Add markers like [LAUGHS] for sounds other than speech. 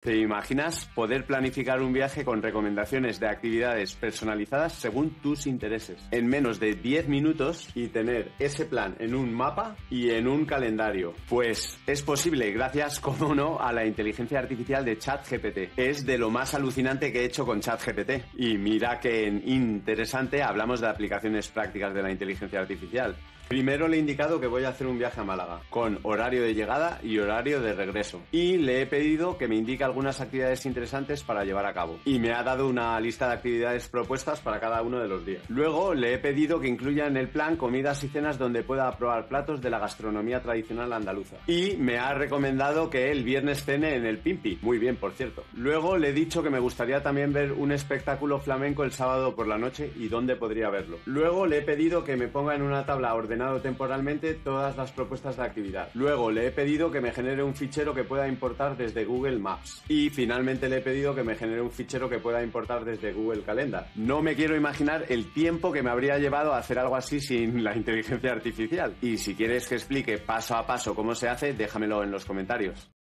¿Te imaginas poder planificar un viaje con recomendaciones de actividades personalizadas según tus intereses en menos de 10 minutos y tener ese plan en un mapa y en un calendario? Pues es posible gracias, [LAUGHS] como no, a la inteligencia artificial de ChatGPT. Es de lo más alucinante que he hecho con ChatGPT. Y mira que en interesante hablamos de aplicaciones prácticas de la inteligencia artificial. Primero le he indicado que voy a hacer un viaje a Málaga, con horario de llegada y horario de regreso. Y le he pedido que me indique algunas actividades interesantes para llevar a cabo. Y me ha dado una lista de actividades propuestas para cada uno de los días. Luego le he pedido que incluya en el plan comidas y cenas donde pueda probar platos de la gastronomía tradicional andaluza. Y me ha recomendado que el viernes cene en el Pimpi. Muy bien, por cierto. Luego le he dicho que me gustaría también ver un espectáculo flamenco el sábado por la noche y dónde podría verlo. Luego le he pedido que me ponga en una tabla ordenada temporalmente todas las propuestas de actividad. Luego le he pedido que me genere un fichero que pueda importar desde Google Maps. Y finalmente le he pedido que me genere un fichero que pueda importar desde Google Calendar. No me quiero imaginar el tiempo que me habría llevado a hacer algo así sin la [LAUGHS] inteligencia artificial. Y si quieres que explique paso a paso cómo se hace, déjamelo en los comentarios.